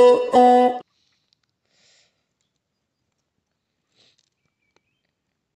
oh, oh.